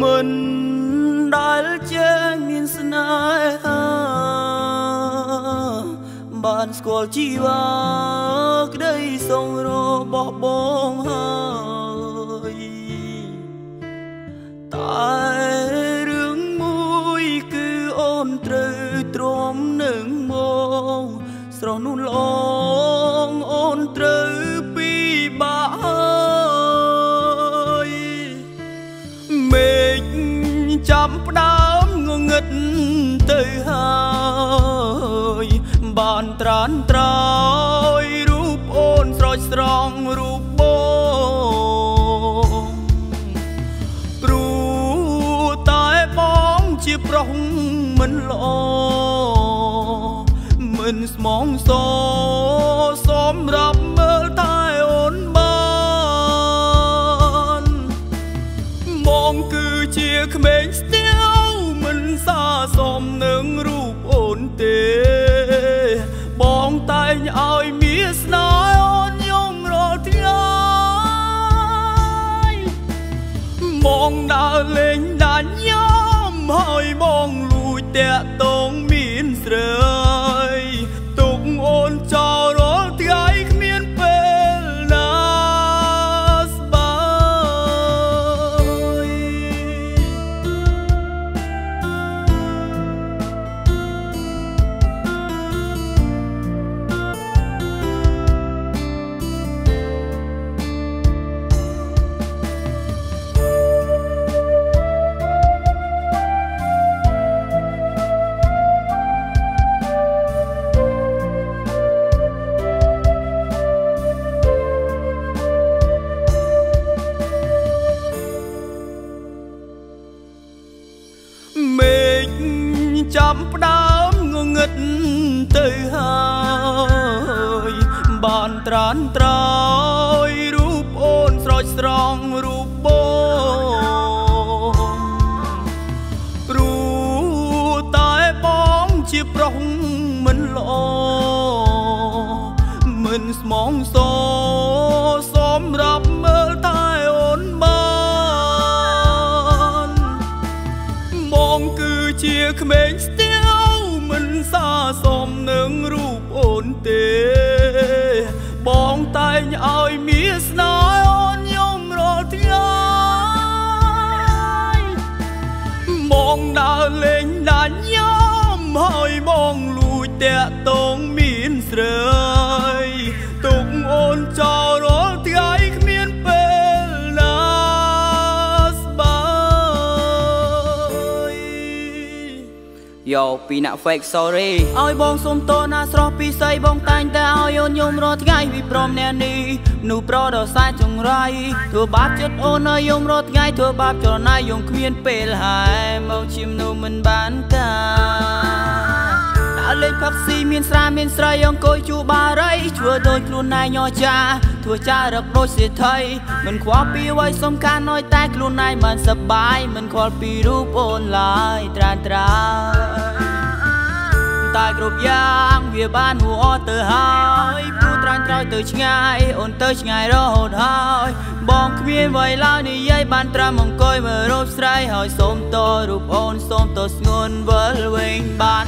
មិនដែលចេះមានស្នេហាបានស្គាល់ជីវាក្តីសងរបស់បងហើយតែរឿងមួយគឺអូនត្រូវទ្រាំនឹងមកស្រស់នោះល្អ ចាំផ្ដើមងងឹតទៅហើយបានត្រានត្រយរូបអូនស្រោចស្រង់រូបបងព្រោះតែបងជាប្រុសមិនល្អមិនស្មងសសម្រាប់ ក្មេងស្ទាវមិនសាសមនឹងរូបអូនទេ បងតែងឲ្យមានស្នេហ៍អូនយំរាល់ថ្ងៃមកដើរលេងដាច់ញ៉ាំហើយបងលួចតាក់ត ហើយបានត្រានត្រយរូបអូនស្រោចស្រង់រូបបងព្រោះតែបងជាប្រុសមិនល្អមិនស្មងសសម្រាប់មើលតែអូនបានបងគឺជាក្មេងស្ទា យោពីអ្នក fake sorry ឲ្យបងសុំតណាស្រស់ពីស័យបងតែងតែឲ្យអូនយំរាល់ថ្ងៃវិព្រមអ្នកនេះនោះប្រដល់សែចង្រៃធ្វើបាបចិត្តអូនឲ្យយំរាល់ថ្ងៃធ្វើបាបចរណៃយំគ្មានពេលហើយមកជាមនុស្សមិនបានការដើរ លេងផឹកស៊ីមានស្រាមានស្រីអង្គុយជួបារីធ្វើដូចខ្លួនឯងញ័រចាធ្វើចារឹកដូចសេដ្ឋីមិនខ្វល់ពីអ្វីសំខាន់ឲ្យតែខ្លួនឯងបានសប្បាយមិនខ្វល់ពីរូបអូនឡើយត្រានត្រាតែគ្រប់យ៉ាងវាបានហួអត់ទៅហើយព្រោះ ត្រាញ់ត្រូវទៅឆ្ងាយអូនទៅឆ្ងាយរហូតហើយបងគ្មានអ្វីឡើយនិយាយបានត្រឹមអង្គុយមើលរូបស្រីហើយសូមតរូបអូនសូមតស្ងួនវិលវិញបាន